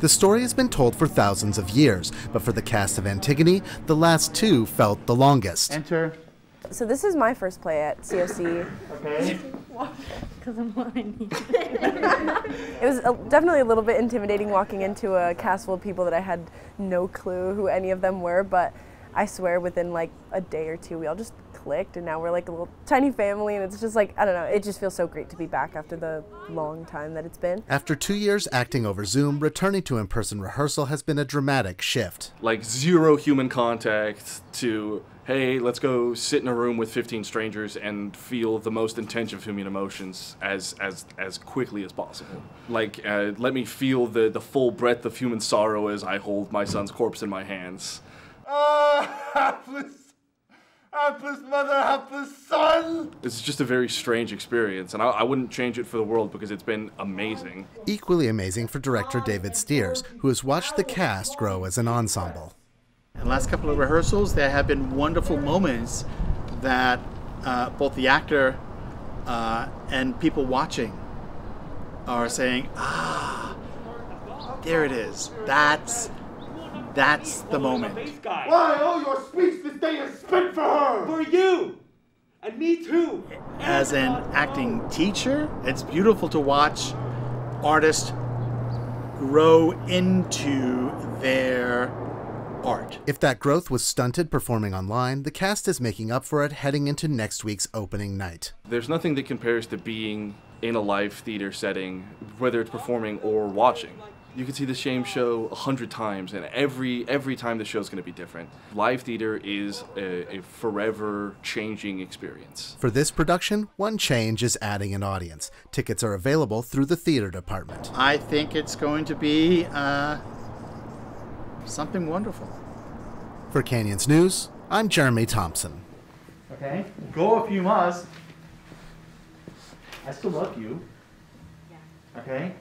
The story has been told for thousands of years, but for the cast of Antigone, the last two felt the longest. Enter. So this is my first play at COC. Okay. Because I'm whiny. It was a, definitely a little bit intimidating walking into a cast full of people that I had no clue who any of them were, but I swear within like a day or two we all just clicked and now we're like a little tiny family and it's just like I don't know, it just feels so great to be back after the long time that it's been. After two years acting over Zoom, returning to in person rehearsal has been a dramatic shift. like zero human contact to hey let's go sit in a room with 15 strangers and feel the most intense of human emotions as as as quickly as possible like uh, let me feel the the full breadth of human sorrow as i hold my son's corpse in my hands Oh, hapless, hapless mother, hapless son. it's just a very strange experience and I, I wouldn't change it for the world because it's been amazing Equally amazing for director David Steers, who has watched the cast grow as an ensemble. In the last couple of rehearsals, there have been wonderful moments that uh, both the actor uh, and people watching are saying, "Ah, there it is. That's that's the moment." Oh, Why all your speech this day is spent for her? For you! And me too! As an acting teacher, it's beautiful to watch artists grow into their art. If that growth was stunted performing online, the cast is making up for it heading into next week's opening night. there's nothing that compares to being in a live theater setting whether it's performing or watching you can see the same show a hundred times and every every time the show's going to be different live theater is a, a forever changing experience For this production, one change is adding an audience. Tickets are available through the theater department. I think it's going to be uh, something wonderful. For Canyons News, I'm Jeremy Thompson. Okay, go if you must. I still love you. Okay.